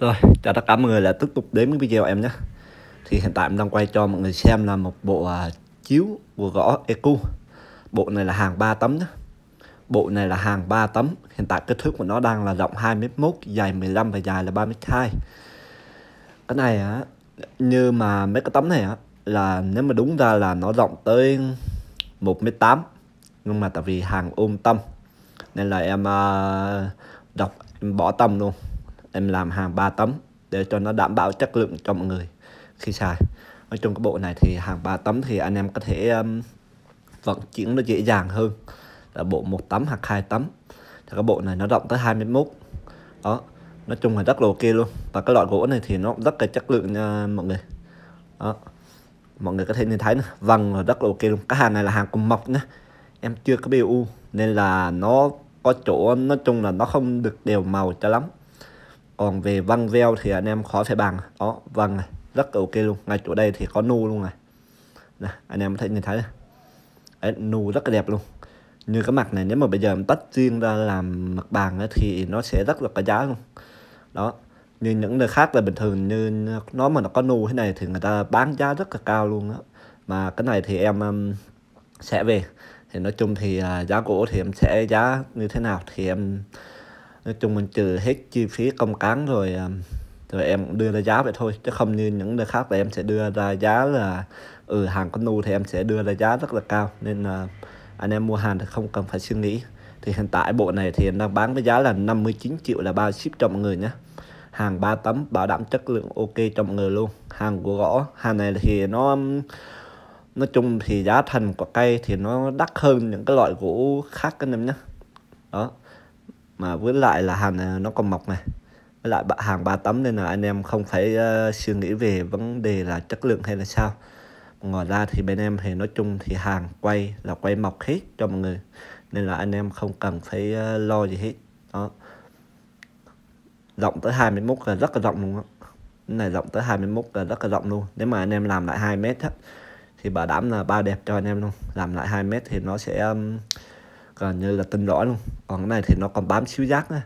Rồi, chào tất cả mọi người lại tiếp tục đến với video em nhé. Thì hiện tại em đang quay cho mọi người xem là một bộ uh, chiếu của gõ Eco Bộ này là hàng 3 tấm nhé. Bộ này là hàng 3 tấm. Hiện tại kích thước của nó đang là rộng 2m1, dài 15 và dài là 3m2 Cái này á, như mà mấy cái tấm này á Là nếu mà đúng ra là nó rộng tới 1m8 Nhưng mà tại vì hàng ôm tâm. Nên là em uh, đọc em bỏ tâm luôn em làm hàng 3 tấm để cho nó đảm bảo chất lượng cho mọi người. Khi xài. Nói chung cái bộ này thì hàng 3 tấm thì anh em có thể um, vận chuyển nó dễ dàng hơn. Là bộ một tấm hoặc hai tấm. Thì cái bộ này nó rộng tới 21 đó. Nói chung là rất là ok luôn. Và cái loại gỗ này thì nó rất là chất lượng nha mọi người. Đó. Mọi người có thể nhìn thấy nữa. vâng là rất là ok luôn. Cái hàng này là hàng cùng mộc nhé em chưa có BU nên là nó có chỗ nói chung là nó không được đều màu cho lắm còn về văng veo thì anh em khó phải bằng. Đó văng này rất là ok luôn. Ngay chỗ đây thì có nu luôn này. Nè anh em có thể nhìn thấy. Đấy, nu rất là đẹp luôn. Như cái mặt này nếu mà bây giờ em tách riêng ra làm mặt bàn ấy, thì nó sẽ rất là có giá luôn. Đó như những nơi khác là bình thường như nó mà nó có nu thế này thì người ta bán giá rất là cao luôn đó mà cái này thì em um, sẽ về. Thì nói chung thì uh, giá gỗ thì em sẽ giá như thế nào thì em nói chung mình trừ hết chi phí công cán rồi à, rồi em đưa ra giá vậy thôi. Chứ không như những nơi khác là em sẽ đưa ra giá là ừ hàng có nu thì em sẽ đưa ra giá rất là cao. Nên là anh em mua hàng thì không cần phải suy nghĩ. Thì hiện tại bộ này thì em đang bán với giá là 59 triệu là bao ship cho mọi người nhé. Hàng 3 tấm, bảo đảm chất lượng ok cho mọi người luôn. Hàng của gõ, hàng này thì nó, nói chung thì giá thành của cây thì nó đắt hơn những cái loại gỗ khác anh em nhé. Đó mà với lại là hàng à, nó còn mọc này. Với lại hàng ba tấm nên là anh em không phải uh, suy nghĩ về vấn đề là chất lượng hay là sao. Ngoài ra thì bên em thì nói chung thì hàng quay là quay mọc hết cho mọi người. Nên là anh em không cần phải uh, lo gì hết. Đó. Rộng tới 21 là rất là rộng luôn á. Cái này rộng tới 21 là rất là rộng luôn. Nếu mà anh em làm lại 2 mét á, thì bảo đảm là bao đẹp cho anh em luôn. Làm lại 2 mét thì nó sẽ um, gần như là tinh rõ luôn. Còn cái này thì nó còn bám xíu giác nữa.